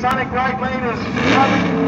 Sonic right lane is coming.